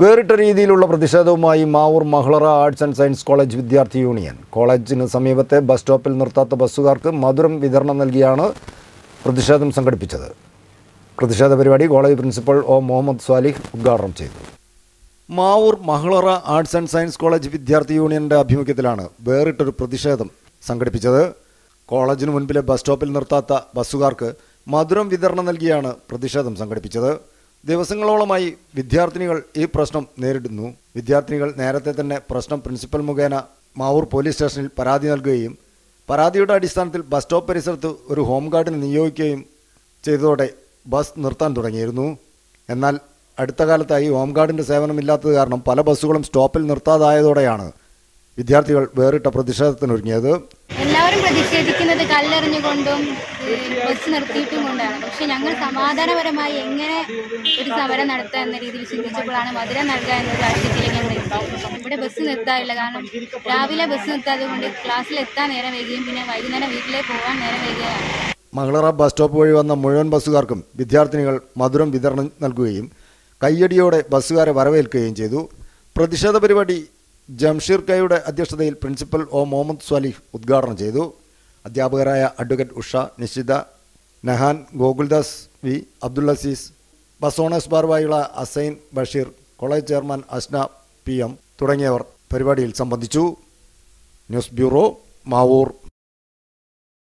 വേറിട്ട രീതിയിലുള്ള പ്രതിഷേധവുമായി Mavoor Mahlara arts and science college വിദ്യാർത്ഥി യൂണിയൻ. കോളേജിന് സമീപത്തെ ബസ് സ്റ്റോപ്പിൽ നിർത്താത്ത ബസ്സുകാർക്ക് മധുരം വിതരണം നൽകിയാണ് പ്രതിഷേധം സംഘടിപ്പിച്ചത്. പ്രതിഷേധ പരിപാടി college principal O Muhammad Swalih ഉദ്ഘാടനം ചെയ്തു. Mavoor Mahlara arts and science college വിദ്യാർത്ഥി യൂണിയന്റെ ആഭിമുഖ്യത്തിലാണ് വേറിട്ടൊരു പ്രതിഷേധം സംഘടിപ്പിച്ചത്. കോളേജിന് മുൻപിലെ ബസ് സ്റ്റോപ്പിൽ നിർത്താത്ത ബസ്സുകാർക്ക് മധുരം വിതരണം നൽകിയാണ് പ്രതിഷേധം സംഘടിപ്പിച്ചത്. ദിവസങ്ങളോളമായി വിദ്യാർത്ഥിനികൾ ഈ പ്രശ്നം നേരിടുന്നു. വിദ്യാർത്ഥിനികൾ നേരത്തെ തന്നെ പ്രശ്നം പ്രിൻസിപ്പൽ മുഖേന മാവൂർ പോലീസ് സ്റ്റേഷനിൽ പരാതി നൽകുകയും പരാതിയുടെ അടിസ്ഥാനത്തിൽ ബസ് സ്റ്റോപ്പ് പരിസരത്ത് ഒരു ഹോം ഗാർഡിനെ നിയോഗിക്കുകയും ചെയ്തതോടെ ബസ് നിർത്താൻ തുടങ്ങിയിരുന്നു. എന്നാൽ അടുത്ത കാലത്തായി ഹോം ഗാർഡിന്റെ സേവനമില്ലാത്തത് കാരണം പല ബസ്സുകളും സ്റ്റോപ്പിൽ നിർത്താതായതോടെയാണ് വിദ്യാർത്ഥികൾ വേറിട്ട പ്രതിഷേധത്തിനൊരുങ്ങിയത്. എല്ലാവരും പ്രതിഷേധിക്കുന്നത് കല്ലെറിഞ്ഞുകൊണ്ടും ബസ് നിർത്തിയിട്ടും കൊണ്ടാണ്. പക്ഷെ ഞങ്ങൾ സമാധാനപരമായി എങ്ങനെ ഒരു സമരം നടത്താം എന്ന രീതിയിൽ ചിന്തിച്ചപ്പോഴാണ് മധുരം നൽകുക എന്നൊരു ആശയത്തിലേക്ക് ഞങ്ങൾ എത്തിയത്. ഇവിടെ ബസ് നിർത്താറില്ല. കാരണം രാവിലെ ബസ് നിർത്താതെ കൊണ്ട് ക്ലാസ്സിൽ എത്താൻ നേരം വൈകിയും പിന്നെ വൈകുന്നേരം വീട്ടിലേക്ക് പോകാൻ നേരം വൈകുകയാണ് മംഗളറ ബസ് സ്റ്റോപ്പ് വഴി വന്ന മുഴുവൻ ബസ്സുകാർക്കും വിദ്യാർത്ഥിനികൾ മധുരം വിതരണം നൽകുകയും കയ്യടിയോടെ ബസ്സുകാരെ വരവേൽക്കുകയും ചെയ്തു. പ്രതിഷേധ പരിപാടി ജംഷീർ കയുടെ അധ്യക്ഷതയിൽ പ്രിൻസിപ്പൽ ഒ മുഹമ്മദ് സ്വാലിഹ് ഉദ്ഘാടനം ചെയ്തു. അധ്യാപകരായ അഡ്വക്കേറ്റ് ഉഷ നിഷിത നഹാൻ ഗോകുൽദാസ് വി അബ്ദുൽ അസീസ് ബസോണസ് ഭാരവാഹികളായ Asain Basheer college chairman Asna P M തുടങ്ങിയവർ പരിപാടിയിൽ സംബന്ധിച്ചു. News bureau Mavoor.